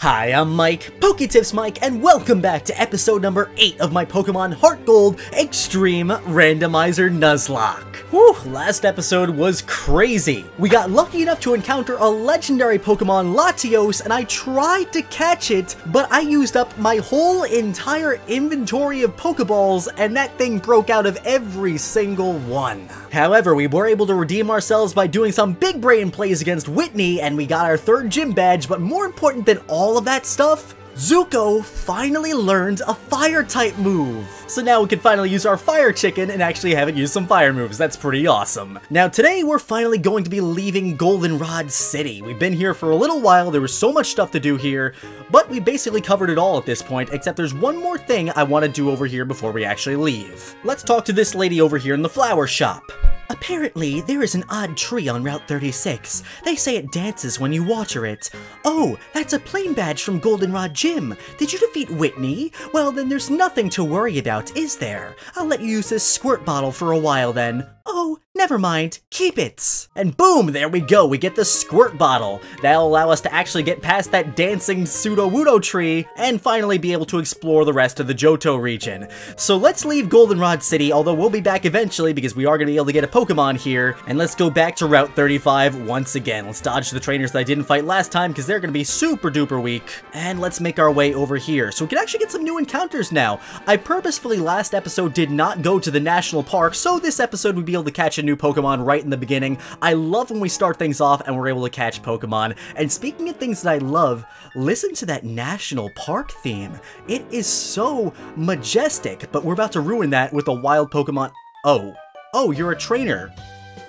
Hi, I'm Mike, PokeTips Mike, and welcome back to episode number 8 of my Pokemon Heart Gold Extreme Randomizer Nuzlocke. Whew, last episode was crazy. We got lucky enough to encounter a legendary Pokemon Latios, and I tried to catch it, but I used up my whole entire inventory of Pokeballs, and that thing broke out of every single one. However, we were able to redeem ourselves by doing some big brain plays against Whitney, and we got our third gym badge, but more important than all of that stuff, Zuko finally learned a fire type move. So now we can finally use our fire chicken and actually have it use some fire moves. That's pretty awesome. Now today we're finally going to be leaving Goldenrod City. We've been here for a little while. There was so much stuff to do here, but we basically covered it all at this point, except there's one more thing I want to do over here before we actually leave. Let's talk to this lady over here in the flower shop. Apparently, there is an odd tree on Route 36. They say it dances when you water it. Oh, that's a plain badge from Goldenrod Gym. Did you defeat Whitney? Well, then there's nothing to worry about, is there? I'll let you use this squirt bottle for a while then. Oh, never mind, keep it. And boom, there we go, we get the squirt bottle. That'll allow us to actually get past that dancing Sudowoodo tree and finally be able to explore the rest of the Johto region. So let's leave Goldenrod City, although we'll be back eventually because we are going to be able to get a Pokemon here. And let's go back to Route 35 once again. Let's dodge the trainers that I didn't fight last time because they're going to be super duper weak. And let's make our way over here. So we can actually get some new encounters now. I purposefully last episode did not go to the national park, so this episode we'd be able to catch a new Pokemon right in the beginning. I love when we start things off and we're able to catch Pokemon. And speaking of things that I love, listen to that national park theme. It is so majestic, but we're about to ruin that with a wild Pokemon. Oh, oh, you're a trainer.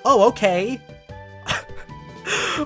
Oh, okay.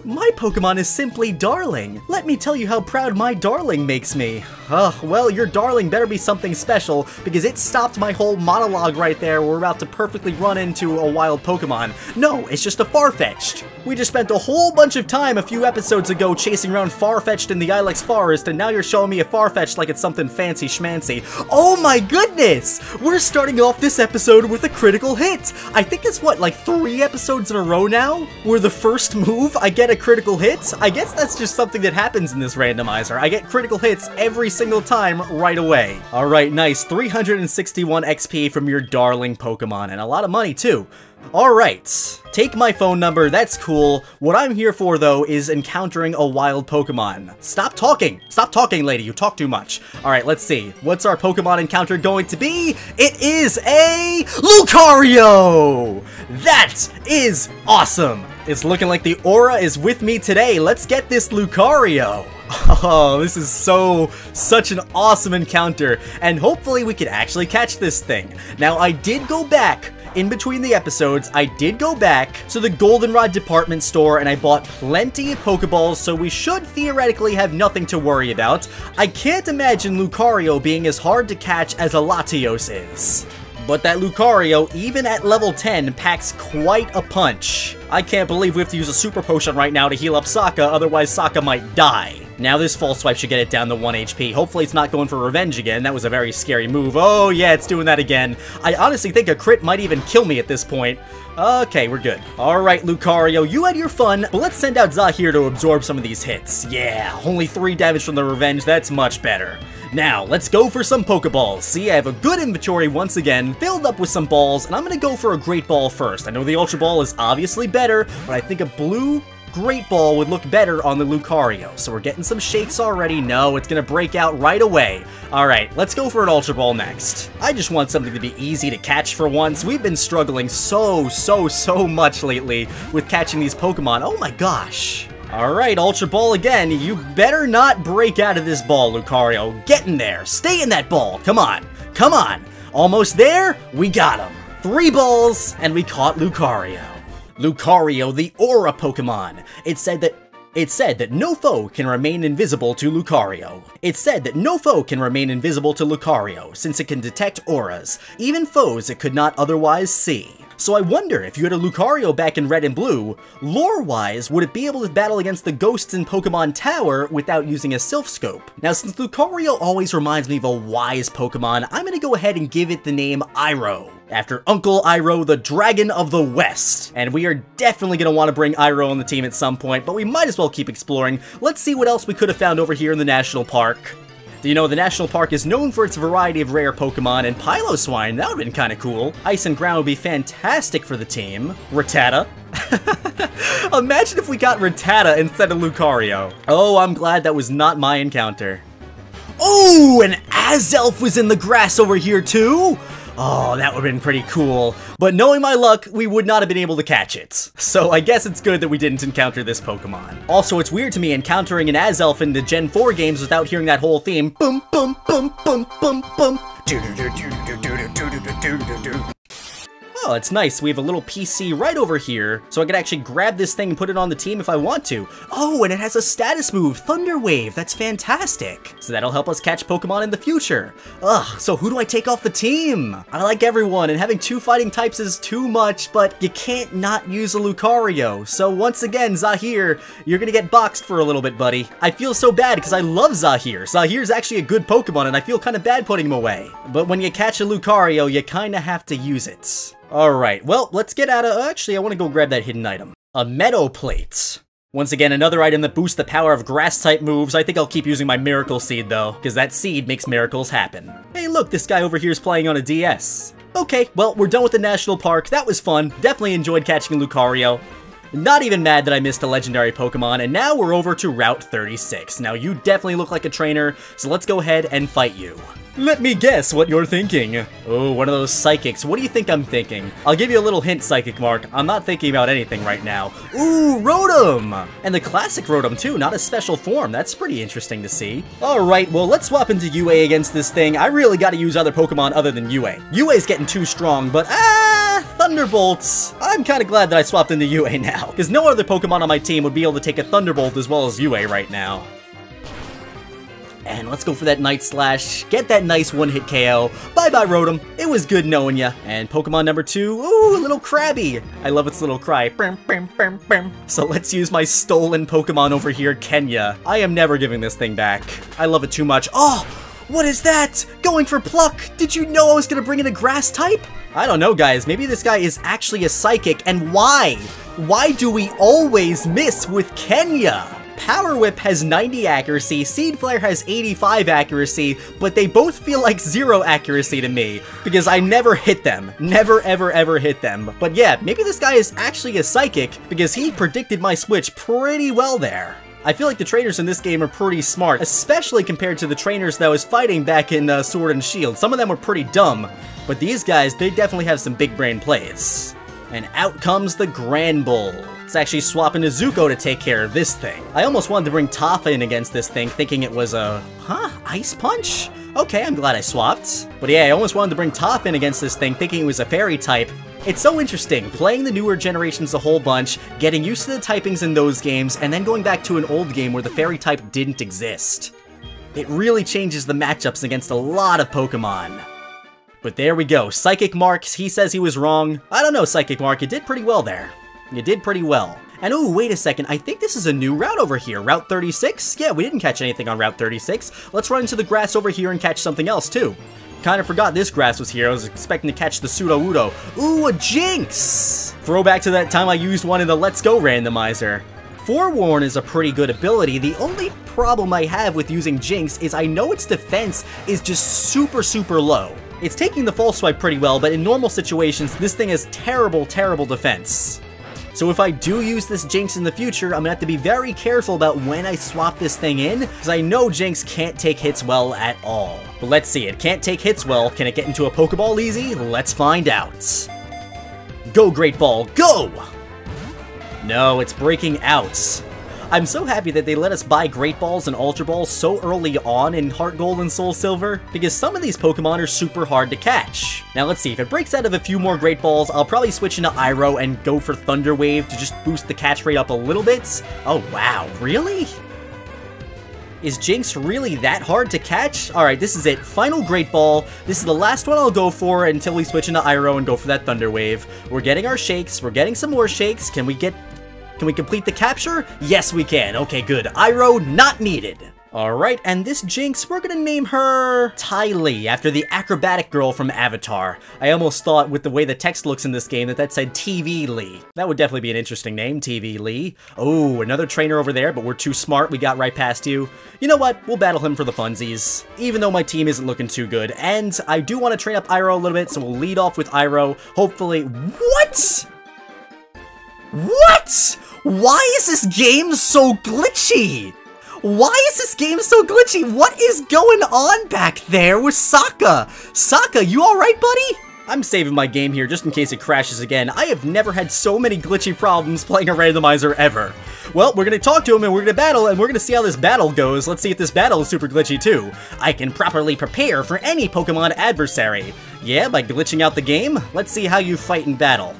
My Pokemon is simply Darling. Let me tell you how proud my Darling makes me. Ugh, well, your Darling better be something special, because it stopped my whole monologue right there. We're about to perfectly run into a wild Pokemon. No, it's just a Farfetch'd. We just spent a whole bunch of time a few episodes ago chasing around Farfetch'd in the Ilex Forest, and now you're showing me a Farfetch'd like it's something fancy schmancy. Oh my goodness! We're starting off this episode with a critical hit! I think it's what, like three episodes in a row now? Where the first move, I get a critical hit? I guess that's just something that happens in this randomizer. I get critical hits every single time right away. Alright, nice. 361 XP from your darling Pokemon, and a lot of money too. Alright, take my phone number, that's cool. What I'm here for, though, is encountering a wild Pokemon. Stop talking! Stop talking, lady, you talk too much. Alright, let's see. What's our Pokemon encounter going to be? It is a Lucario! That is awesome! It's looking like the aura is with me today. Let's get this Lucario! Oh, this is so, such an awesome encounter, and hopefully we can actually catch this thing. Now, I did go back in between the episodes, I did go back to the Goldenrod department store and I bought plenty of Pokeballs, so we should theoretically have nothing to worry about. I can't imagine Lucario being as hard to catch as a Latios is. But that Lucario, even at level 10, packs quite a punch. I can't believe we have to use a Super Potion right now to heal up Sokka, otherwise Sokka might die. Now this False Swipe should get it down to 1 HP. Hopefully it's not going for revenge again. That was a very scary move. Oh yeah, it's doing that again. I honestly think a crit might even kill me at this point. Okay, we're good. Alright, Lucario, you had your fun, but let's send out Zahir to absorb some of these hits. Yeah, only 3 damage from the revenge, that's much better. Now, let's go for some Pokeballs. See, I have a good inventory once again, filled up with some balls, and I'm gonna go for a Great Ball first. I know the Ultra Ball is obviously better, but I think a blue Great Ball would look better on the Lucario. So we're getting some shakes already. No, it's gonna break out right away. Alright, let's go for an Ultra Ball next. I just want something to be easy to catch for once. We've been struggling so, so, so much lately with catching these Pokemon. Oh my gosh. Alright, Ultra Ball again. You better not break out of this ball, Lucario. Get in there. Stay in that ball. Come on. Come on. Almost there? We got him. Three balls, and we caught Lucario. Lucario, the Aura Pokemon. It said that it said that no foe can remain invisible to Lucario. It said that no foe can remain invisible to Lucario, since it can detect auras, even foes it could not otherwise see. So I wonder if you had a Lucario back in Red and Blue, lore-wise, would it be able to battle against the ghosts in Pokemon Tower without using a Silph Scope? Now since Lucario always reminds me of a wise Pokemon, I'm gonna go ahead and give it the name Iroh. After Uncle Iroh, the Dragon of the West. And we are definitely going to want to bring Iroh on the team at some point, but we might as well keep exploring. Let's see what else we could have found over here in the National Park. You know the National Park is known for its variety of rare Pokemon, and Piloswine, that would've been kinda cool. Ice and Ground would be fantastic for the team. Rattata. Imagine if we got Rattata instead of Lucario. Oh, I'm glad that was not my encounter. Oh, an Azelf was in the grass over here too? Oh, that would've been pretty cool. But knowing my luck, we would not have been able to catch it. So I guess it's good that we didn't encounter this Pokemon. Also, it's weird to me encountering an Azelf in the Gen 4 games without hearing that whole theme. Boom, boom, boom, boom, boom, boom. Oh, it's nice. We have a little PC right over here, so I could actually grab this thing and put it on the team if I want to. Oh, and it has a status move, Thunder Wave. That's fantastic. So that'll help us catch Pokemon in the future. Ugh, so who do I take off the team? I like everyone, and having two fighting types is too much, but you can't not use a Lucario. So once again, Zahir, you're gonna get boxed for a little bit, buddy. I feel so bad because I love Zahir. Zahir's actually a good Pokemon, and I feel kind of bad putting him away. But when you catch a Lucario, you kind of have to use it. Alright, well, let's get out of- oh, actually, I want to go grab that hidden item. A Meadow Plate. Once again, another item that boosts the power of grass-type moves. I think I'll keep using my Miracle Seed, though, because that seed makes miracles happen. Hey, look, this guy over here is playing on a DS. Okay, well, we're done with the National Park. That was fun. Definitely enjoyed catching Lucario. Not even mad that I missed a legendary Pokemon, and now we're over to Route 36. Now, you definitely look like a trainer, so let's go ahead and fight you. Let me guess what you're thinking. Oh, one of those psychics. What do you think I'm thinking? I'll give you a little hint, Psychic Mark. I'm not thinking about anything right now. Ooh, Rotom! And the classic Rotom too, not a special form. That's pretty interesting to see. Alright, well, let's swap into Yue against this thing. I really gotta use other Pokemon other than Yue. Yue's getting too strong, but ah, Thunderbolts. I'm kinda glad that I swapped into Yue now, because no other Pokemon on my team would be able to take a Thunderbolt as well as Yue right now. And let's go for that Night Slash, get that nice one-hit KO. Bye-bye, Rotom. It was good knowing ya. And Pokemon number two, ooh, a little Krabby. I love its little cry. So let's use my stolen Pokemon over here, Kenya. I am never giving this thing back. I love it too much. Oh, what is that? Going for Pluck. Did you know I was gonna bring in a Grass type? I don't know, guys. Maybe this guy is actually a Psychic, and why? Why do we always miss with Kenya? Power Whip has 90 accuracy, Seed Flare has 85 accuracy, but they both feel like zero accuracy to me, because I never hit them. Never, ever, ever hit them. But yeah, maybe this guy is actually a Psychic, because he predicted my switch pretty well there. I feel like the trainers in this game are pretty smart, especially compared to the trainers that I was fighting back in uh, Sword and Shield. Some of them were pretty dumb, but these guys, they definitely have some big brain plays. And out comes the Granbull. Actually swapping to Zuko to take care of this thing. I almost wanted to bring Toph in against this thing, thinking it was a... Huh? Ice Punch? Okay, I'm glad I swapped. But yeah, I almost wanted to bring Toph in against this thing, thinking it was a fairy type. It's so interesting, playing the newer generations a whole bunch, getting used to the typings in those games, and then going back to an old game where the fairy type didn't exist. It really changes the matchups against a lot of Pokemon. But there we go, Psychic Mark, he says he was wrong. I don't know, Psychic Mark, you did pretty well there. You did pretty well. And oh, wait a second, I think this is a new route over here. Route 36? Yeah, we didn't catch anything on Route 36. Let's run into the grass over here and catch something else, too. Kinda forgot this grass was here. I was expecting to catch the Sudowoodo. Ooh, a Jynx! Throwback to that time I used one in the Let's Go randomizer. Forewarn is a pretty good ability. The only problem I have with using Jynx is I know its defense is just super, super low. It's taking the false swipe pretty well, but in normal situations, this thing has terrible, terrible defense. So if I do use this Jynx in the future, I'm gonna have to be very careful about when I swap this thing in, because I know Jynx can't take hits well at all. But let's see, it can't take hits well. Can it get into a Pokeball easy? Let's find out. Go, Great Ball, go! No, it's breaking out. I'm so happy that they let us buy Great Balls and Ultra Balls so early on in Heart Gold and Soul Silver, because some of these Pokemon are super hard to catch. Now let's see, if it breaks out of a few more Great Balls, I'll probably switch into Iroh and go for Thunder Wave to just boost the catch rate up a little bit. Oh wow, really? Is Jynx really that hard to catch? Alright, this is it. Final Great Ball. This is the last one I'll go for until we switch into Iroh and go for that Thunder Wave. We're getting our shakes. We're getting some more shakes. Can we get can we complete the capture? Yes, we can. Okay, good. Iroh not needed. Alright, and this Jynx, we're gonna name her Ty Lee, after the acrobatic girl from Avatar. I almost thought with the way the text looks in this game that that said TV Lee. That would definitely be an interesting name, TV Lee. Oh, another trainer over there, but we're too smart, we got right past you. You know what, we'll battle him for the funsies, even though my team isn't looking too good. And I do want to train up Iroh a little bit, so we'll lead off with Iroh. Hopefully, what? What? Why is this game so glitchy? Why is this game so glitchy? What is going on back there with Sokka? Sokka, you alright, buddy? I'm saving my game here just in case it crashes again. I have never had so many glitchy problems playing a randomizer ever. Well, we're gonna talk to him and we're gonna battle and we're gonna see how this battle goes. Let's see if this battle is super glitchy too. I can properly prepare for any Pokemon adversary. Yeah, by glitching out the game? Let's see how you fight in battle.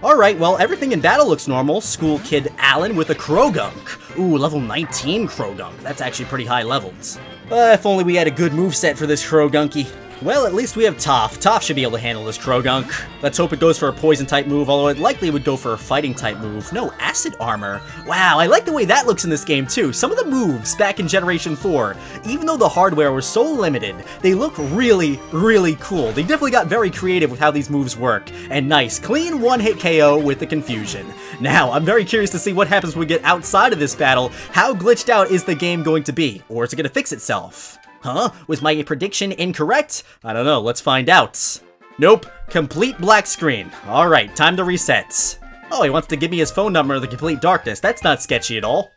Alright, well, everything in battle looks normal. School kid Alan with a Croagunk. Ooh, level 19 Croagunk. That's actually pretty high levels. Uh, if only we had a good move set for this Croagunky. Well, at least we have Toph. Toph should be able to handle this Croagunk. Let's hope it goes for a Poison-type move, although it likely would go for a Fighting-type move. No, Acid Armor. Wow, I like the way that looks in this game, too. Some of the moves back in Generation 4, even though the hardware was so limited, they look really, really cool. They definitely got very creative with how these moves work. And nice, clean one-hit KO with the confusion. Now, I'm very curious to see what happens when we get outside of this battle. How glitched out is the game going to be? Or is it going to fix itself? Huh? Was my prediction incorrect? I don't know, let's find out. Nope, complete black screen. Alright, time to reset. Oh, he wants to give me his phone number in the complete darkness. That's not sketchy at all.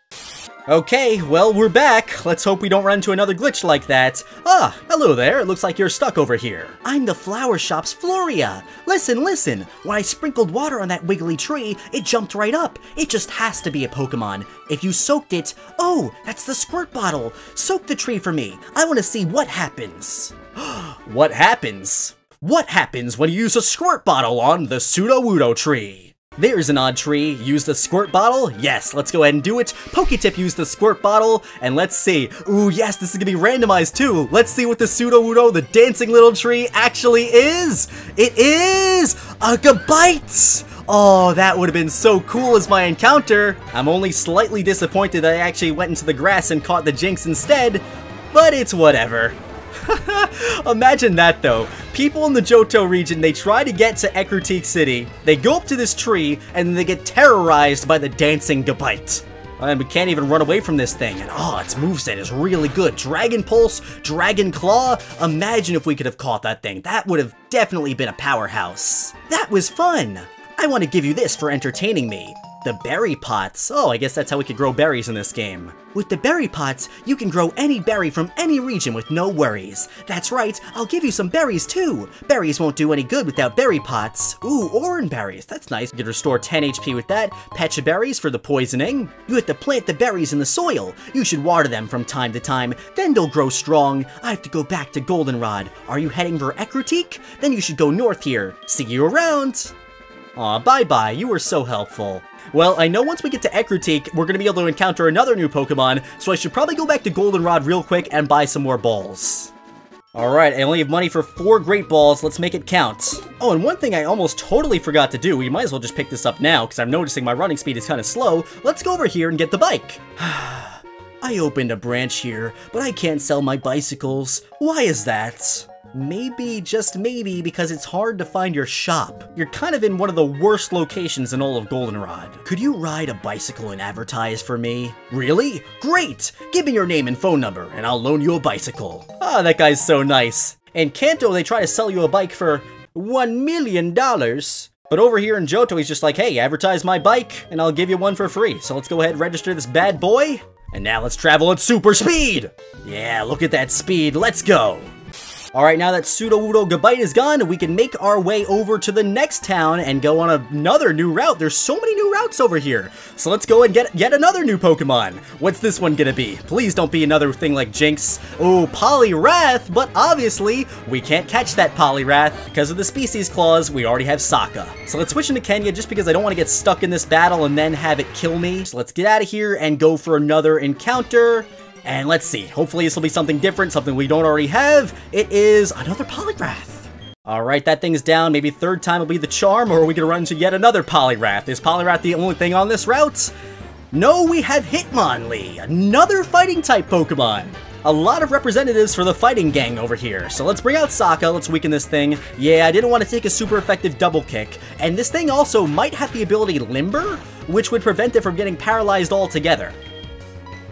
Okay, well, we're back. Let's hope we don't run into another glitch like that. Ah, hello there. It looks like you're stuck over here. I'm the flower shop's Floria. Listen, listen. When I sprinkled water on that wiggly tree, it jumped right up. It just has to be a Pokemon. If you soaked it... Oh, that's the squirt bottle. Soak the tree for me. I want to see what happens. what happens? What happens when you use a squirt bottle on the Sudowoodo tree? There's an odd tree. Use the squirt bottle? Yes, let's go ahead and do it. Poketip used the squirt bottle, and let's see. Ooh, yes, this is gonna be randomized too. Let's see what the Sudowoodo, the dancing little tree, actually is. It is a Gabite! Oh, that would have been so cool as my encounter. I'm only slightly disappointed that I actually went into the grass and caught the Jynx instead, but it's whatever. Imagine that though. People in the Johto region, they try to get to Ecruteak City, they go up to this tree, and they get terrorized by the dancing Gabite. And we can't even run away from this thing. And oh, its moveset is really good. Dragon Pulse, Dragon Claw. Imagine if we could have caught that thing. That would have definitely been a powerhouse. That was fun. I want to give you this for entertaining me. The berry pots. Oh, I guess that's how we could grow berries in this game. With the berry pots, you can grow any berry from any region with no worries. That's right, I'll give you some berries too. Berries won't do any good without berry pots. Ooh, orange berries, that's nice. You can restore 10 HP with that. Pecha berries for the poisoning. You have to plant the berries in the soil. You should water them from time to time, then they'll grow strong. I have to go back to Goldenrod. Are you heading for Ecruteak? Then you should go north here. See you around! Aw, bye-bye, you were so helpful. Well, I know once we get to Ecruteak, we're going to be able to encounter another new Pokemon, so I should probably go back to Goldenrod real quick and buy some more balls. Alright, I only have money for four Great Balls, let's make it count. Oh, and one thing I almost totally forgot to do, we might as well just pick this up now, because I'm noticing my running speed is kind of slow. Let's go over here and get the bike. I opened a branch here, but I can't sell my bicycles. Why is that? Maybe, just maybe, because it's hard to find your shop. You're kind of in one of the worst locations in all of Goldenrod. Could you ride a bicycle and advertise for me? Really? Great! Give me your name and phone number, and I'll loan you a bicycle. Ah, that guy's so nice. In Kanto, they try to sell you a bike for one million dollars. But over here in Johto, he's just like, hey, advertise my bike, and I'll give you one for free. So let's go ahead and register this bad boy. And now let's travel at super speed! Yeah, look at that speed, let's go! Alright, now that Sudowoodo Gabite is gone, we can make our way over to the next town and go on another new route. There's so many new routes over here. So let's go and get yet another new Pokemon. What's this one gonna be? Please don't be another thing like Jynx. Oh, Poliwrath, but obviously, we can't catch that Poliwrath. Because of the species clause, we already have Sokka. So let's switch into Kenya just because I don't want to get stuck in this battle and then have it kill me. So let's get out of here and go for another encounter. And let's see, hopefully this will be something different, something we don't already have. It is another Poliwrath. Alright, that thing's down. Maybe third time will be the charm, or are we gonna run into yet another Poliwrath? Is Poliwrath the only thing on this route? No, we have Hitmonlee, another fighting type Pokemon. A lot of representatives for the fighting gang over here. So let's bring out Sokka, let's weaken this thing. Yeah, I didn't want to take a super effective double kick. And this thing also might have the ability Limber, which would prevent it from getting paralyzed altogether.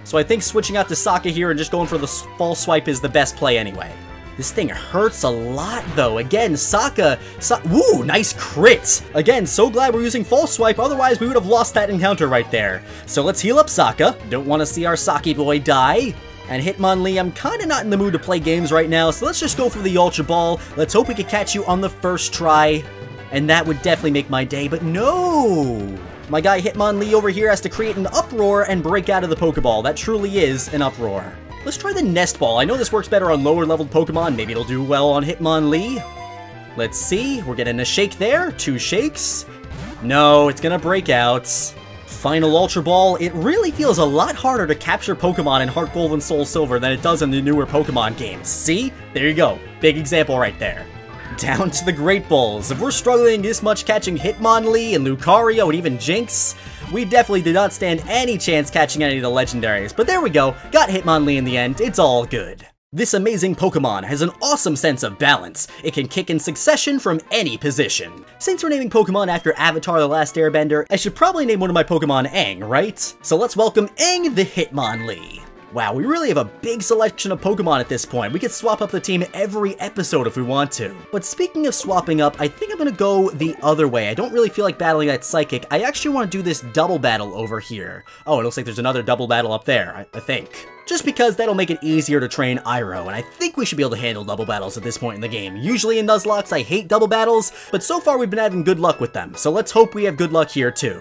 So I think switching out to Sokka here and just going for the false swipe is the best play anyway. This thing hurts a lot, though. Again, Sokka... So Ooh, nice crit! Again, so glad we're using False Swipe, otherwise we would have lost that encounter right there. So let's heal up Sokka. Don't want to see our Saki boy die. And Hitmonlee, I'm kinda not in the mood to play games right now, so let's just go for the Ultra Ball. Let's hope we can catch you on the first try. And that would definitely make my day, but no! My guy Hitmonlee over here has to create an uproar and break out of the Pokeball. That truly is an uproar. Let's try the Nest Ball. I know this works better on lower leveled Pokemon. Maybe it'll do well on Hitmonlee. Let's see. We're getting a shake there. Two shakes. No, it's gonna break out. Final Ultra Ball. It really feels a lot harder to capture Pokemon in Heart Gold and Soul Silver than it does in the newer Pokemon games. See? There you go. Big example right there. Down to the Great Balls. If we're struggling this much catching Hitmonlee and Lucario and even Jynx, we definitely did not stand any chance catching any of the legendaries, but there we go, got Hitmonlee in the end, it's all good. This amazing Pokemon has an awesome sense of balance. It can kick in succession from any position. Since we're naming Pokemon after Avatar The Last Airbender, I should probably name one of my Pokemon Aang, right? So let's welcome Aang the Hitmonlee. Wow, we really have a big selection of Pokemon at this point. We could swap up the team every episode if we want to. But speaking of swapping up, I think I'm gonna go the other way. I don't really feel like battling that Psychic. I actually want to do this double battle over here. Oh, it looks like there's another double battle up there, I, I think just because that'll make it easier to train Iroh, and I think we should be able to handle double battles at this point in the game. Usually in Nuzlocke, I hate double battles, but so far we've been having good luck with them, so let's hope we have good luck here too.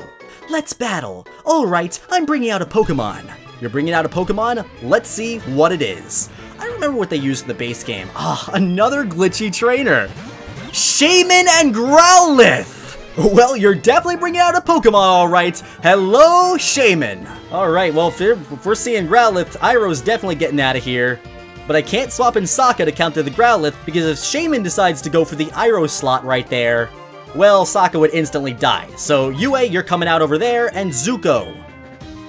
Let's battle! Alright, I'm bringing out a Pokemon. You're bringing out a Pokemon? Let's see what it is. I don't remember what they used in the base game. Ah, another glitchy trainer. Shaymin and Growlithe! Well, you're definitely bringing out a Pokemon, alright. Hello, Shaymin. Alright, well, if, if, we're seeing Growlithe, Iroh's definitely getting out of here. But I can't swap in Sokka to counter the Growlithe, because if Shaymin decides to go for the Iroh slot right there, well, Sokka would instantly die. So, Yue, you're coming out over there, and Zuko.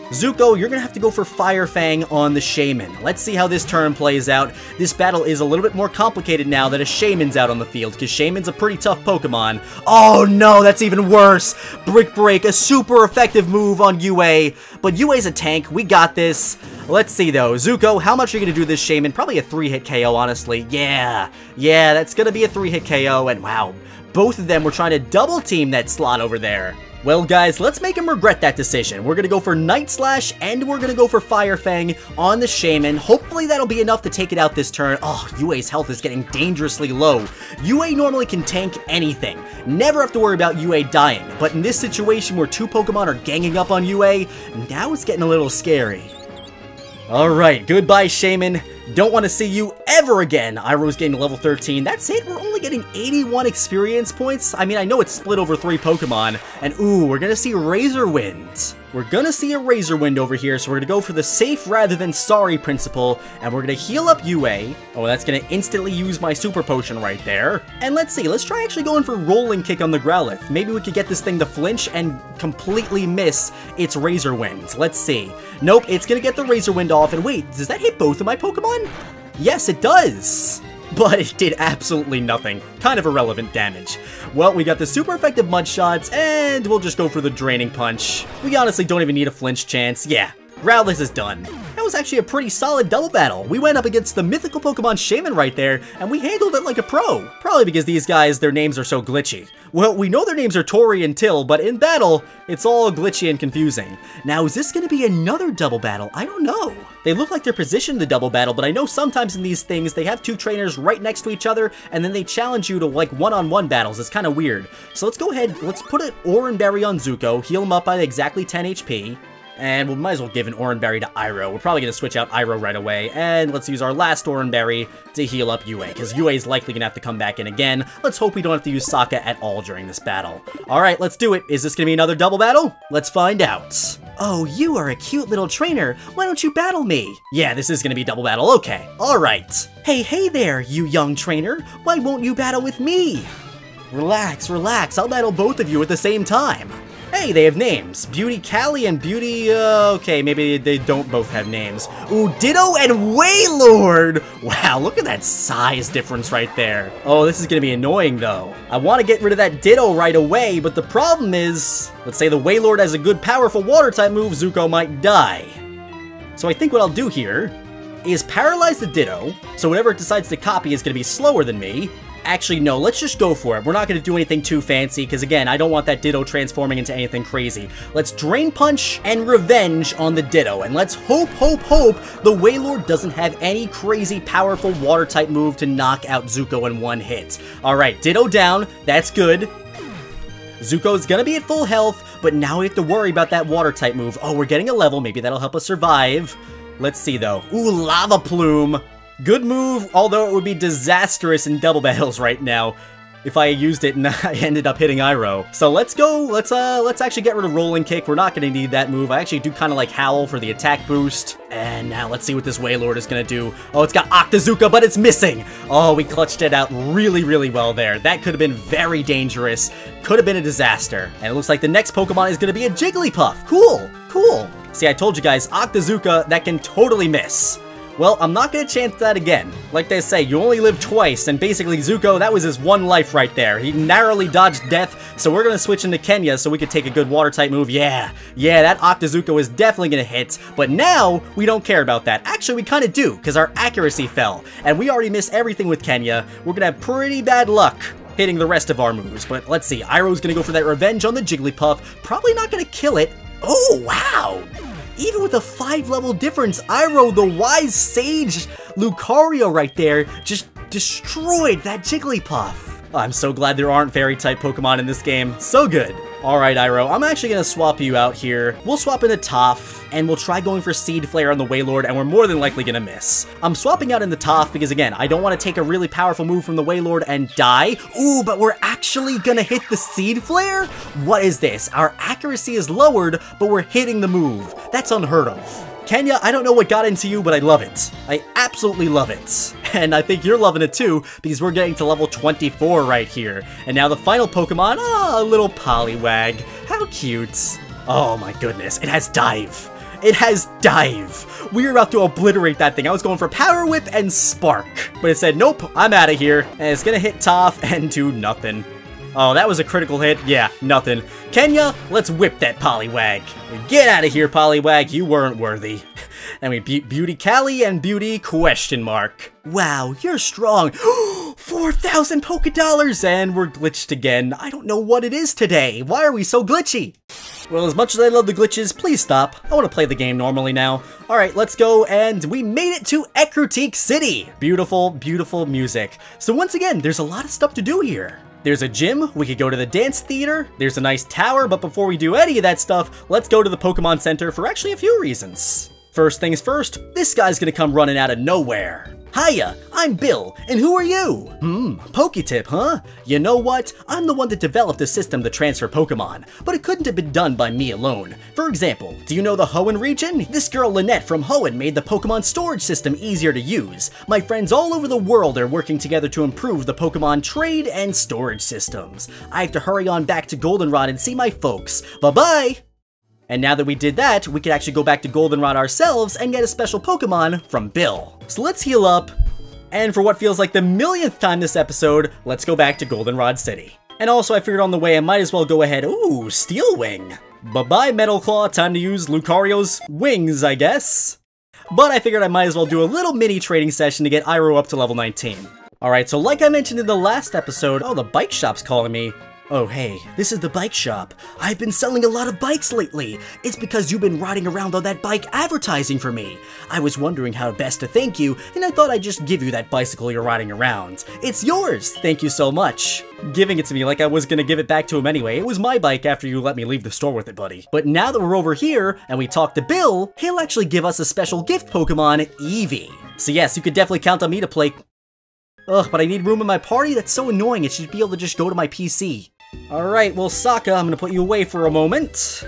Zuko, you're gonna have to go for Fire Fang on the Shaymin. Let's see how this turn plays out. This battle is a little bit more complicated now that a Shaymin's out on the field, because Shaymin's a pretty tough Pokemon. Oh no, that's even worse! Brick Break, a super effective move on Yue, but Yue's a tank, we got this. Let's see though, Zuko, how much are you gonna do this Shaymin? Probably a 3-hit KO, honestly. Yeah, yeah, that's gonna be a 3-hit KO, and wow, both of them were trying to double team that slot over there. Well guys, let's make him regret that decision. We're gonna go for Night Slash and we're gonna go for Fire Fang on the Shaymin. Hopefully that'll be enough to take it out this turn. Oh, Yue's health is getting dangerously low. Yue normally can tank anything. Never have to worry about Yue dying. But in this situation where two Pokemon are ganging up on Yue, now it's getting a little scary. Alright, goodbye Shaymin. Don't want to see you ever again. Iroh's getting level 13. That's it. We're only getting 81 experience points. I mean, I know it's split over three Pokemon. And ooh, we're to see Razor Wind. We're to see a Razor Wind over here, so we're to go for the safe rather than sorry principle. And we're to heal up Yue. Oh, that's to instantly use my Super Potion right there. And let's see. Let's try actually going for Rolling Kick on the Growlithe. Maybe we could get this thing to flinch and completely miss its Razor Wind. Let's see. Nope, it's to get the Razor Wind off. And wait, does that hit both of my Pokemon? Yes, it does! But it did absolutely nothing. Kind of irrelevant damage. Well, we got the super effective Mud Shots, and we'll just go for the Draining Punch. We honestly don't even need a flinch chance. Yeah, Growlithe is done. Was actually a pretty solid double battle. We went up against the mythical Pokemon Shaymin right there, and we handled it like a pro. Probably because these guys, their names are so glitchy. Well, we know their names are Tori and Till, but in battle, it's all glitchy and confusing. Now, is this going to be another double battle? I don't know. They look like they're positioned to double battle, but I know sometimes in these things, they have two trainers right next to each other, and then they challenge you to, like, one-on-one -on -one battles. It's kind of weird. So let's go ahead, let's put an Oran Berry on Zuko, heal him up by exactly 10 HP, and we might as well give an Oran Berry to Iroh. We're probably going to switch out Iroh right away. And let's use our last Oran Berry to heal up Yue, because Yue is likely going to have to come back in again. Let's hope we don't have to use Sokka at all during this battle. Alright, let's do it. Is this going to be another double battle? Let's find out. Oh, you are a cute little trainer. Why don't you battle me? Yeah, this is going to be double battle. Okay. Alright. Hey, hey there, you young trainer. Why won't you battle with me? Relax, relax. I'll battle both of you at the same time. Hey, they have names. Beauty Callie and Beauty, uh, okay, maybe they don't both have names. Ooh, Ditto and Wailord! Wow, look at that size difference right there. Oh, this is gonna be annoying though. I wanna get rid of that Ditto right away, but the problem is, let's say the Wailord has a good powerful water type move, Zuko might die. So I think what I'll do here is paralyze the Ditto, so whatever it decides to copy is gonna be slower than me, Actually, no, let's just go for it. We're not going to do anything too fancy, because again, I don't want that Ditto transforming into anything crazy. Let's Drain Punch and Revenge on the Ditto, and let's hope, hope, hope the Wailord doesn't have any crazy powerful Water-type move to knock out Zuko in one hit. Alright, Ditto down, that's good. Zuko's gonna be at full health, but now we have to worry about that Water-type move. Oh, we're getting a level, maybe that'll help us survive. Let's see, though. Ooh, Lava Plume! Good move, although it would be disastrous in double battles right now if I used it and I ended up hitting Iroh. So let's go, let's uh, let's actually get rid of Rolling Kick. We're not gonna need that move. I actually do kind of like Howl for the attack boost. And now let's see what this Wailord is gonna do. Oh, it's got Octazooka, but it's missing. Oh, we clutched it out really, really well there. That could have been very dangerous. Could have been a disaster. And it looks like the next Pokemon is gonna be a Jigglypuff. Cool, cool. See, I told you guys, Octazooka, that can totally miss. Well, I'm not gonna chance that again. Like they say, you only live twice, and basically Zuko, that was his one life right there. He narrowly dodged death, so we're gonna switch into Kenya so we could take a good water-type move. Yeah, yeah, that Octazooka is definitely gonna hit, but now we don't care about that. Actually, we kinda do, because our accuracy fell, and we already missed everything with Kenya. We're gonna have pretty bad luck hitting the rest of our moves, but let's see. Iroh's gonna go for that revenge on the Jigglypuff. Probably not gonna kill it. Oh, wow! Even with a 5 level difference, Iroh, the wise sage Lucario right there, just destroyed that Jigglypuff. I'm so glad there aren't fairy-type Pokemon in this game. So good. Alright, Iroh, I'm actually gonna swap you out here. We'll swap into Toph, and we'll try going for Seed Flare on the Wailord, and we're more than likely gonna miss. I'm swapping out in the Toph because, again, I don't want to take a really powerful move from the Wailord and die. Ooh, but we're actually gonna hit the Seed Flare? What is this? Our accuracy is lowered, but we're hitting the move. That's unheard of. Kenya, I don't know what got into you, but I love it. I absolutely love it. And I think you're loving it too, because we're getting to level 24 right here. And now the final Pokemon, ah, a little Poliwag. How cute. Oh my goodness, it has Dive. It has Dive. We are about to obliterate that thing. I was going for Power Whip and Spark. But it said, nope, I'm out of here. And it's gonna hit Toph and do nothing. Oh, that was a critical hit? Yeah, nothing. Kenya, let's whip that Poliwag. Get out of here, Poliwag, you weren't worthy. And we beat Beauty Callie and Beauty question mark. Wow, you're strong. 4,000 Poké Dollars! And we're glitched again. I don't know what it is today. Why are we so glitchy? Well, as much as I love the glitches, please stop. I want to play the game normally now. Alright, let's go, and we made it to Ecruteak City! Beautiful, beautiful music. So once again, there's a lot of stuff to do here. There's a gym, we could go to the dance theater, there's a nice tower, but before we do any of that stuff, let's go to the Pokemon Center for actually a few reasons. First things first, this guy's gonna come running out of nowhere. Hiya, I'm Bill, and who are you? Hmm, Poketip, huh? You know what? I'm the one that developed the system to transfer Pokemon, but it couldn't have been done by me alone. For example, do you know the Hoenn region? This girl Lanette from Hoenn made the Pokemon storage system easier to use. My friends all over the world are working together to improve the Pokemon trade and storage systems. I have to hurry on back to Goldenrod and see my folks. Bye-bye! And now that we did that, we could actually go back to Goldenrod ourselves and get a special Pokemon from Bill. So let's heal up, and for what feels like the millionth time this episode, let's go back to Goldenrod City. And also I figured on the way I might as well go ahead, ooh, Steel Wing. Bye-bye Metal Claw, time to use Lucario's wings, I guess. But I figured I might as well do a little mini trading session to get Iroh up to level 19. Alright, so like I mentioned in the last episode, oh, the bike shop's calling me. Oh hey, this is the bike shop. I've been selling a lot of bikes lately. It's because you've been riding around on that bike advertising for me. I was wondering how best to thank you, and I thought I'd just give you that bicycle you're riding around. It's yours, thank you so much. Giving it to me like I was gonna give it back to him anyway. It was my bike after you let me leave the store with it, buddy. But now that we're over here, and we talk to Bill, he'll actually give us a special gift Pokemon, Eevee. So yes, you could definitely count on me to play Ugh, but I need room in my party? That's so annoying. It should be able to just go to my PC. Alright, well, Sokka, I'm gonna put you away for a moment.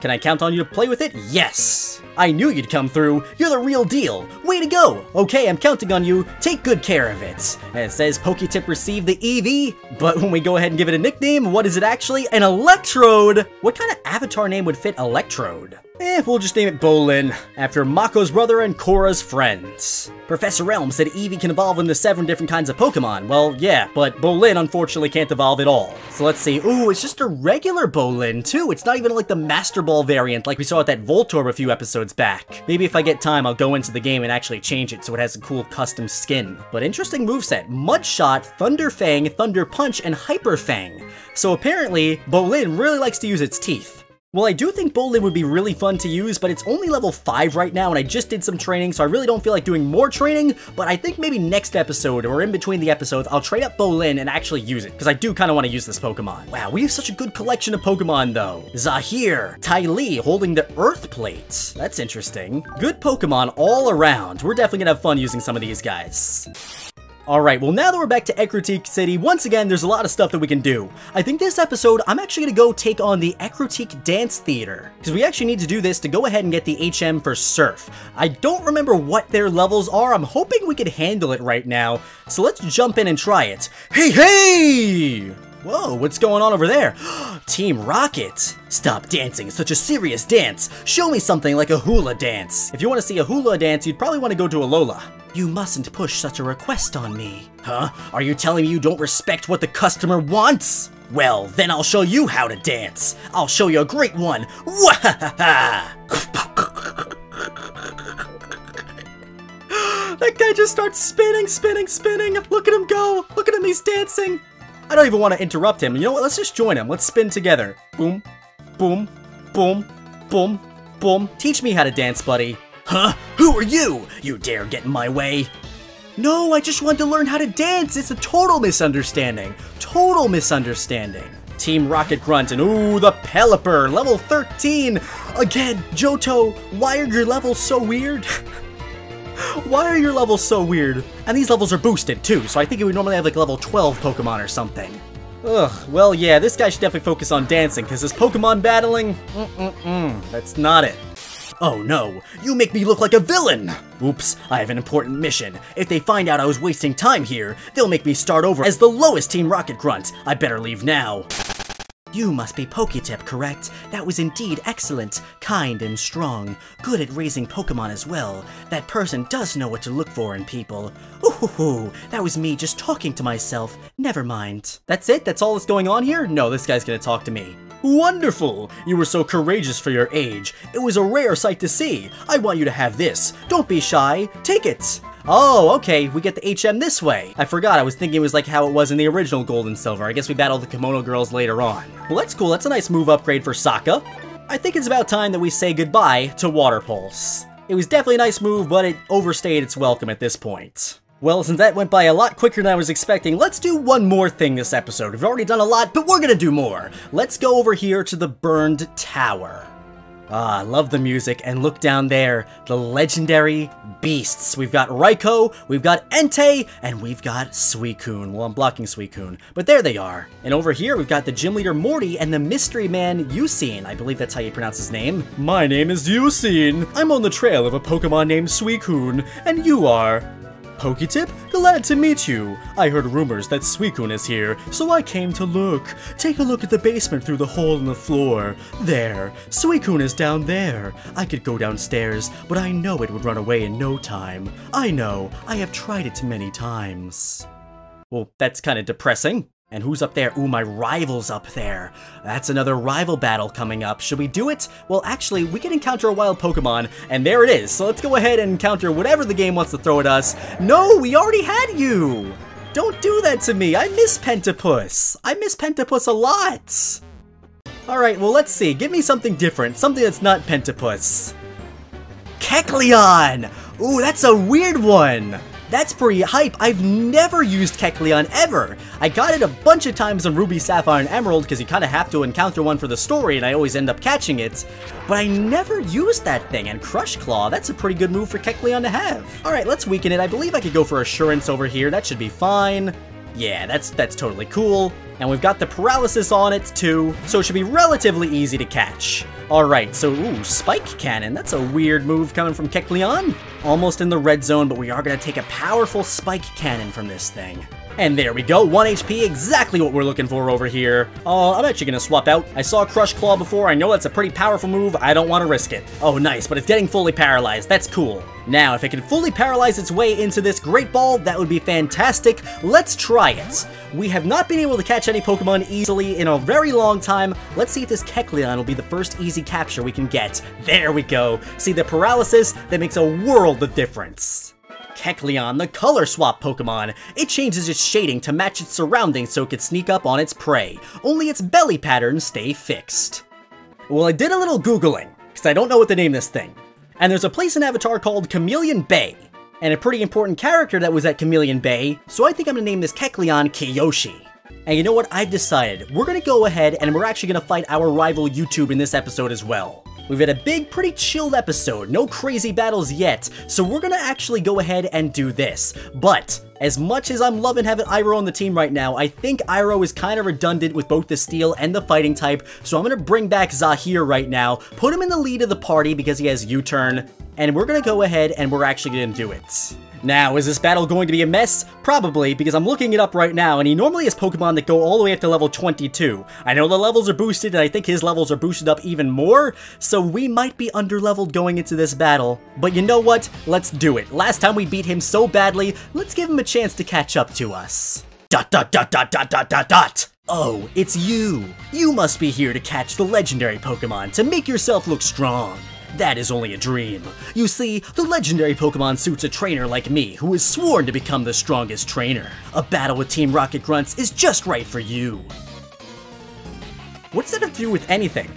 Can I count on you to play with it? Yes! I knew you'd come through. You're the real deal. Way to go. Okay, I'm counting on you. Take good care of it. And it says Poketip received the Eevee, but when we go ahead and give it a nickname, what is it actually? An Electrode. What kind of avatar name would fit Electrode? Eh, we'll just name it Bolin, after Mako's brother and Korra's friends. Professor Elm said Eevee can evolve into seven different kinds of Pokemon. Well, yeah, but Bolin unfortunately can't evolve at all. So let's see. Ooh, it's just a regular Bolin, too. It's not even like the Master Ball variant like we saw at that Voltorb a few episodes back. Maybe if I get time, I'll go into the game and actually change it so it has a cool custom skin. But interesting moveset. Mud Shot, Thunder Fang, Thunder Punch, and Hyper Fang. So apparently, Bolin really likes to use its teeth. Well, I do think Bolin would be really fun to use, but it's only level 5 right now, and I just did some training, so I really don't feel like doing more training, but I think maybe next episode, or in between the episodes, I'll trade up Bolin and actually use it, because I do kind of want to use this Pokemon. Wow, we have such a good collection of Pokemon, though. Zahir, Lee holding the Earth Plate. That's interesting. Good Pokemon all around. We're definitely gonna have fun using some of these guys. Alright, well now that we're back to Ecruteak City, once again, there's a lot of stuff that we can do. I think this episode, I'm actually gonna go take on the Ecruteak Dance Theater, because we actually need to do this to go ahead and get the HM for Surf. I don't remember what their levels are, I'm hoping we could handle it right now, so let's jump in and try it. Hey, hey! Whoa, what's going on over there? Team Rocket! Stop dancing It's such a serious dance. Show me something like a hula dance. If you want to see a hula dance, you'd probably want to go to Alola. You mustn't push such a request on me. Huh? Are you telling me you don't respect what the customer wants? Well, then I'll show you how to dance. I'll show you a great one. That guy just starts spinning, spinning, spinning. Look at him go. Look at him, he's dancing. I don't even want to interrupt him. You know what? Let's just join him. Let's spin together. Boom, boom, boom, boom, boom. Teach me how to dance, buddy. Huh? Who are you? You dare get in my way? No, I just want to learn how to dance. It's a total misunderstanding. Total misunderstanding. Team Rocket Grunt and ooh, the Pelipper, level 13. Again, Johto, why are your levels so weird? why are your levels so weird? And these levels are boosted too, so I think it would normally have like level 12 Pokemon or something. Ugh, well yeah, this guy should definitely focus on dancing, because his Pokemon battling, mm-mm-mm, that's not it. Oh no, you make me look like a villain! Oops, I have an important mission. If they find out I was wasting time here, they'll make me start over as the lowest Team Rocket Grunt. I better leave now. You must be Poketip, correct? That was indeed excellent, kind and strong, good at raising Pokemon as well. That person does know what to look for in people. Ooh, that was me just talking to myself. Never mind. That's it? That's all that's going on here? No, this guy's gonna talk to me. Wonderful! You were so courageous for your age. It was a rare sight to see. I want you to have this. Don't be shy. Take it. Oh, okay, we get the HM this way. I forgot, I was thinking it was like how it was in the original Gold and Silver. I guess we battle the Kimono Girls later on. Well, that's cool, that's a nice move upgrade for Sokka. I think it's about time that we say goodbye to Water Pulse. It was definitely a nice move, but it overstayed its welcome at this point. Well, since that went by a lot quicker than I was expecting, let's do one more thing this episode. We've already done a lot, but we're gonna do more. Let's go over here to the burned tower. Ah, I love the music, and look down there, the legendary beasts. We've got Raikou, we've got Entei, and we've got Suicune. Well, I'm blocking Suicune, but there they are. And over here, we've got the gym leader Morty and the mystery man Eusine. I believe that's how you pronounce his name. My name is Eusine. I'm on the trail of a Pokemon named Suicune, and you are... Poketip? Glad to meet you. I heard rumors that Suicune is here, so I came to look. Take a look at the basement through the hole in the floor. There. Suicune is down there. I could go downstairs, but I know it would run away in no time. I know. I have tried it many times. Well, that's kind of depressing. And who's up there? Ooh, my rival's up there. That's another rival battle coming up. Should we do it? Well, actually, we can encounter a wild Pokemon, and there it is. So let's go ahead and encounter whatever the game wants to throw at us. No, we already had you! Don't do that to me. I miss Pentapus. I miss Pentapus a lot. Alright, well, let's see. Give me something different. Something that's not Pentapus. Kecleon! Ooh, that's a weird one. That's pretty hype. I've never used Kecleon ever. I got it a bunch of times on Ruby, Sapphire, and Emerald because you kind of have to encounter one for the story and I always end up catching it. But I never used that thing, and Crush Claw, that's a pretty good move for Kecleon to have. Alright, let's weaken it. I believe I could go for Assurance over here. That should be fine. Yeah, that's that's totally cool. And we've got the paralysis on it too, so it should be relatively easy to catch. Alright, so ooh, Spike Cannon. That's a weird move coming from Kecleon. Almost in the red zone, but we are going to take a powerful Spike Cannon from this thing. And there we go, 1 HP, exactly what we're looking for over here. Uh, I'm actually gonna swap out. I saw Crush Claw before, I know that's a pretty powerful move, I don't want to risk it. Oh, nice, but it's getting fully paralyzed, that's cool. Now, if it can fully paralyze its way into this Great Ball, that would be fantastic. Let's try it. We have not been able to catch any Pokemon easily in a very long time. Let's see if this Kecleon will be the first easy capture we can get. There we go. See, the paralysis, that makes a world of difference. Kecleon, the color swap Pokemon. It changes its shading to match its surroundings so it can sneak up on its prey, only its belly patterns stay fixed. Well, I did a little googling, because I don't know what to name this thing. And there's a place in Avatar called Chameleon Bay, and a pretty important character that was at Chameleon Bay, so I think I'm gonna name this Kecleon Kiyoshi. And you know what, I've decided, we're gonna go ahead and we're actually gonna fight our rival YouTube in this episode as well. We've had a big, pretty chilled episode, no crazy battles yet, so we're gonna actually go ahead and do this. But, as much as I'm loving having Iroh on the team right now, I think Iroh is kind of redundant with both the steel and the fighting type, so I'm gonna bring back Zahir right now, put him in the lead of the party because he has U-turn, and we're gonna go ahead and we're actually gonna do it. Now, is this battle going to be a mess? Probably, because I'm looking it up right now, and he normally has Pokemon that go all the way up to level 22. I know the levels are boosted, and I think his levels are boosted up even more, so we might be underleveled going into this battle. But you know what? Let's do it. Last time we beat him so badly, let's give him a chance to catch up to us. Dot dot dot dot dot dot dot dot! Oh, it's you! You must be here to catch the legendary Pokemon to make yourself look strong. That is only a dream. You see, the legendary Pokemon suits a trainer like me who is sworn to become the strongest trainer. A battle with Team Rocket Grunts is just right for you. What's that have to do with anything?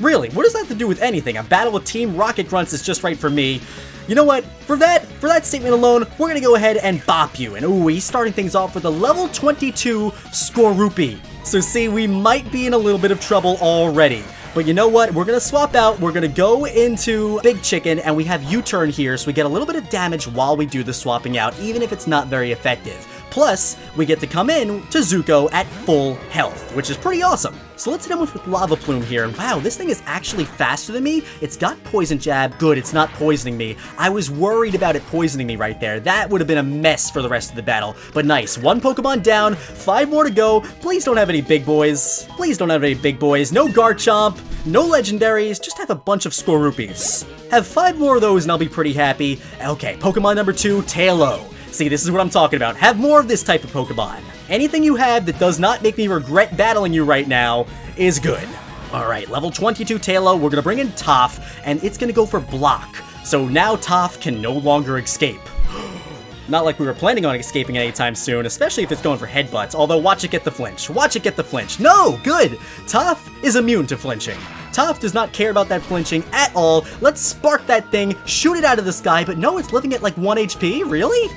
Really, what does that have to do with anything? A battle with Team Rocket Grunts is just right for me. You know what? For that, for that statement alone, we're gonna go ahead and bop you. And ooh, he's starting things off with a level 22 Skorupi. So see, we might be in a little bit of trouble already. But you know what? We're to swap out. We're to go into Big Chicken, and we have U-turn here, so we get a little bit of damage while we do the swapping out, even if it's not very effective. Plus, we get to come in to Zuko at full health, which is pretty awesome. So let's hit him with Lava Plume here. and Wow, this thing is actually faster than me. It's got Poison Jab. Good, it's not poisoning me. I was worried about it poisoning me right there. That would have been a mess for the rest of the battle. But nice, one Pokemon down, five more to go. Please don't have any big boys. Please don't have any big boys. No Garchomp, no legendaries, just have a bunch of Skorupis. Have five more of those and I'll be pretty happy. Okay, Pokemon number two, Taillow. See, this is what I'm talking about. Have more of this type of Pokemon. Anything you have that does not make me regret battling you right now is good. Alright, level 22 Taillow, we're gonna bring in Toph, and it's gonna go for block. So now Toph can no longer escape. Not like we were planning on escaping anytime soon, especially if it's going for headbutts, although watch it get the flinch. Watch it get the flinch. No! Good! Toph is immune to flinching. Toph does not care about that flinching at all. Let's spark that thing, shoot it out of the sky, but no, it's living at like 1 HP? Really?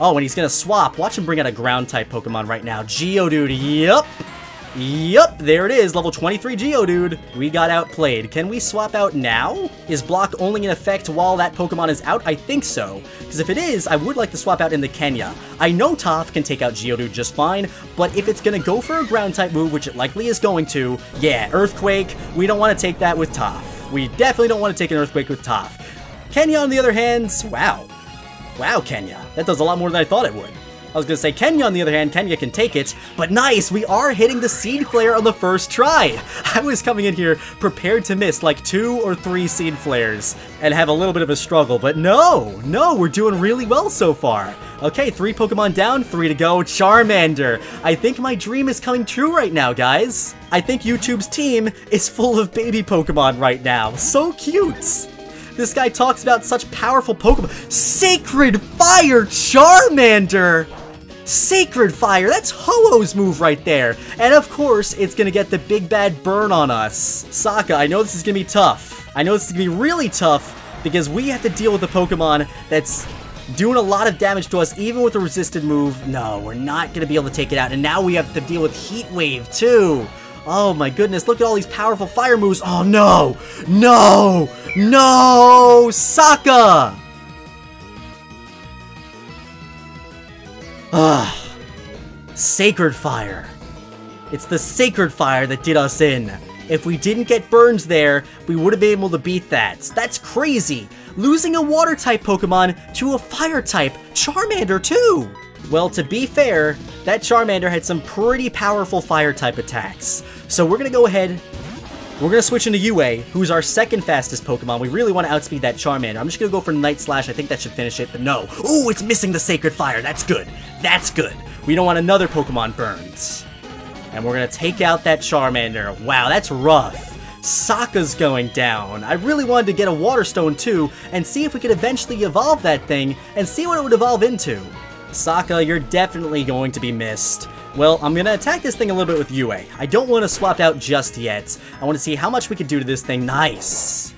Oh, and he's gonna swap. Watch him bring out a ground-type Pokemon right now. Geodude, yup! Yup, there it is, level 23 Geodude. We got outplayed. Can we swap out now? Is block only in effect while that Pokemon is out? I think so. Because if it is, I would like to swap out in the Kenya. I know Toph can take out Geodude just fine, but if it's gonna go for a ground-type move, which it likely is going to, yeah, Earthquake, we don't want to take that with Toph. We definitely don't want to take an Earthquake with Toph. Kenya, on the other hand, wow, Wow, Kenya. That does a lot more than I thought it would. I was gonna say Kenya, on the other hand, Kenya can take it, but nice, we are hitting the Seed Flare on the first try. I was coming in here prepared to miss like two or three Seed Flares and have a little bit of a struggle, but no, no, we're doing really well so far. Okay, three Pokemon down, three to go, Charmander. I think my dream is coming true right now, guys. I think YouTube's team is full of baby Pokemon right now. So cute. This guy talks about such powerful Pokemon. Sacred Fire Charmander! Sacred Fire, that's Ho-Oh's move right there. And of course, it's gonna get the big bad burn on us. Sokka, I know this is gonna be tough. I know this is gonna be really tough because we have to deal with a Pokemon that's doing a lot of damage to us even with a resisted move. No, we're not gonna be able to take it out. And now we have to deal with Heat Wave too. Oh my goodness, look at all these powerful fire moves. Oh no! No! No! Sokka! Ah. Sacred Fire. It's the Sacred Fire that did us in. If we didn't get burned there, we would have been able to beat that. That's crazy! Losing a water type Pokemon to a fire type, Charmander too! Well, to be fair, that Charmander had some pretty powerful fire type attacks. So we're gonna go ahead, we're gonna switch into Yue, who's our second fastest Pokemon. We really want to outspeed that Charmander. I'm just gonna go for Night Slash, I think that should finish it, but no. Ooh, it's missing the Sacred Fire, that's good. That's good. We don't want another Pokemon burned. And we're gonna take out that Charmander. Wow, that's rough. Sokka's going down. I really wanted to get a Water Stone too, and see if we could eventually evolve that thing, and see what it would evolve into. Sokka, you're definitely going to be missed. Well, I'm gonna attack this thing a little bit with Yue. I don't want to swap out just yet. I want to see how much we could do to this thing. Nice.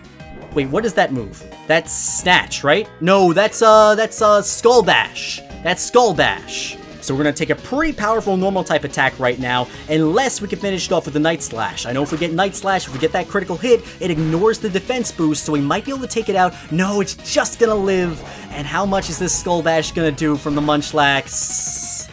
Wait, what is that move? That's Snatch, right? No, that's, uh, that's, uh, Skull Bash. That's Skull Bash. So we're going to take a pretty powerful normal type attack right now, unless we can finish it off with the Night Slash. I know if we get Night Slash, if we get that critical hit, it ignores the defense boost, so we might be able to take it out. No, it's just going to live. And how much is this Skull Bash going to do from the Munchlax?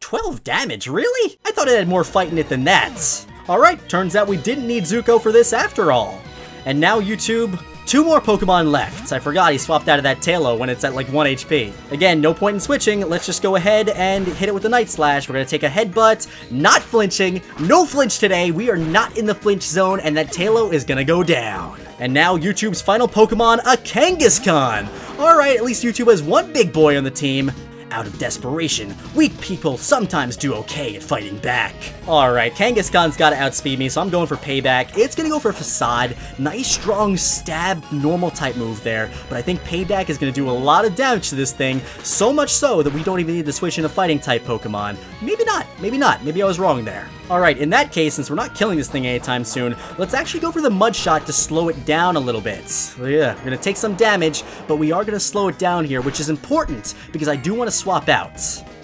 12 damage, really? I thought it had more fight in it than that. Alright, turns out we didn't need Zuko for this after all. And now YouTube, Two more Pokemon left. I forgot he swapped out of that Taillow when it's at like 1 HP. Again, no point in switching. Let's just go ahead and hit it with the Night Slash. We're going to take a Headbutt, not flinching. No flinch today. We are not in the flinch zone, and that Taillow is going to go down. And now YouTube's final Pokemon, a Kangaskhan. Alright, at least YouTube has one big boy on the team. Out of desperation, weak people sometimes do okay at fighting back. Alright, Kangaskhan's gotta outspeed me, so I'm going for payback. It's gonna go for Facade. Nice, strong stab, normal type move there, but I think payback is gonna do a lot of damage to this thing, so much so that we don't even need to switch into fighting type Pokemon. Maybe not, maybe not, maybe I was wrong there. Alright, in that case, since we're not killing this thing anytime soon, let's actually go for the Mud Shot to slow it down a little bit. Yeah, we're gonna take some damage, but we are gonna slow it down here, which is important, because I do want to swap out.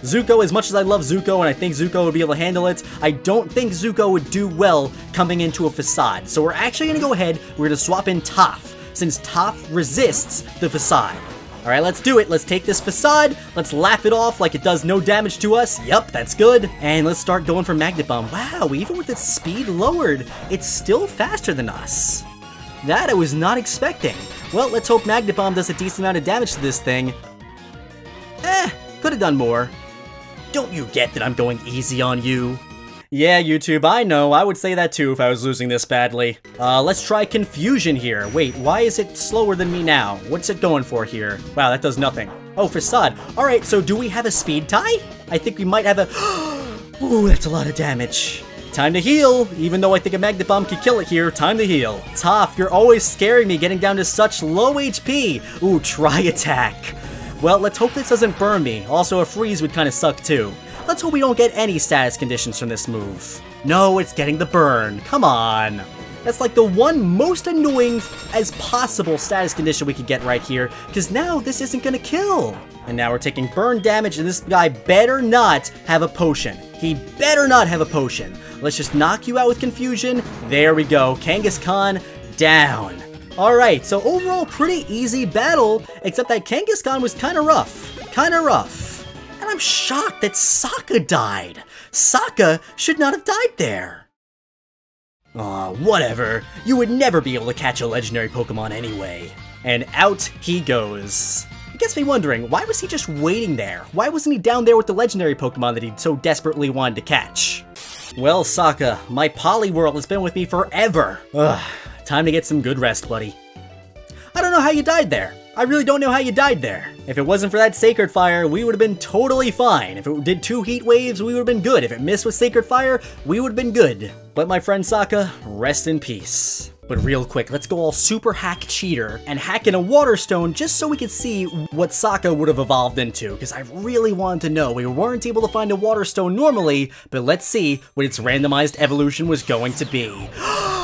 Zuko, as much as I love Zuko and I think Zuko would be able to handle it, I don't think Zuko would do well coming into a Facade. So we're actually gonna go ahead, we're gonna swap in Toph, since Toph resists the Facade. Alright, let's do it. Let's take this facade. Let's laugh it off like it does no damage to us. Yup, that's good. And let's start going for Magnet Bomb. Wow, even with its speed lowered, it's still faster than us. That I was not expecting. Well, let's hope Magnet Bomb does a decent amount of damage to this thing. Eh, could have done more. Don't you get that I'm going easy on you? Yeah, YouTube, I know, I would say that too if I was losing this badly. Uh, let's try Confusion here. Wait, why is it slower than me now? What's it going for here? Wow, that does nothing. Oh, Facade. Alright, so do we have a speed tie? I think we might have a... Ooh, that's a lot of damage. Time to heal! Even though I think a Magnet Bomb could kill it here, time to heal. Toph, you're always scaring me getting down to such low HP! Ooh, Tri Attack. Well, let's hope this doesn't burn me. Also, a freeze would kind of suck too. Let's hope we don't get any status conditions from this move. No, it's getting the burn. Come on. That's like the one most annoying as possible status condition we could get right here, because now this isn't gonna kill. And now we're taking burn damage, and this guy better not have a potion. He better not have a potion. Let's just knock you out with confusion. There we go. Kangaskhan down. Alright, so overall pretty easy battle, except that Kangaskhan was kinda rough. Kinda rough. And I'm shocked that Sokka died. Sokka should not have died there. Aw, whatever. You would never be able to catch a legendary Pokemon anyway. And out he goes. It gets me wondering, why was he just waiting there? Why wasn't he down there with the legendary Pokemon that he so desperately wanted to catch? Well, Sokka, my Poliwhirl has been with me forever. Ugh, time to get some good rest, buddy. I don't know how you died there. I really don't know how you died there. If it wasn't for that Sacred Fire, we would have been totally fine. If it did two Heat Waves, we would have been good. If it missed with Sacred Fire, we would have been good. But my friend Sokka, rest in peace. But real quick, let's go all super hack cheater and hack in a water stone just so we could see what Sokka would have evolved into, because I really wanted to know. We weren't able to find a water stone normally, but let's see what its randomized evolution was going to be.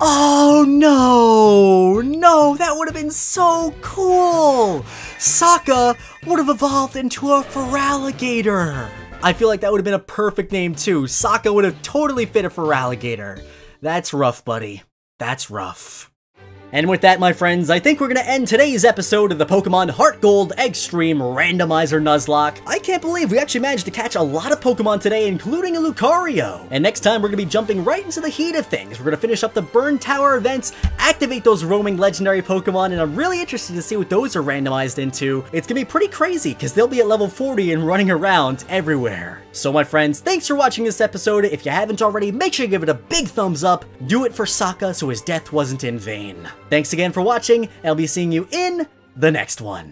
Oh no! No, that would have been so cool! Sokka would have evolved into a Feraligatr! I feel like that would have been a perfect name too. Sokka would have totally fit a Feraligatr. That's rough, buddy. That's rough. And with that, my friends, I think we're gonna end today's episode of the Pokemon Heart Gold Extreme Randomizer Nuzlocke. I can't believe we actually managed to catch a lot of Pokemon today, including a Lucario. And next time, we're gonna be jumping right into the heat of things. We're gonna finish up the Burn Tower events, activate those roaming legendary Pokemon, and I'm really interested to see what those are randomized into. It's gonna be pretty crazy, because they'll be at level 40 and running around everywhere. So my friends, thanks for watching this episode. If you haven't already, make sure you give it a big thumbs up. Do it for Sokka so his death wasn't in vain. Thanks again for watching, and I'll be seeing you in the next one.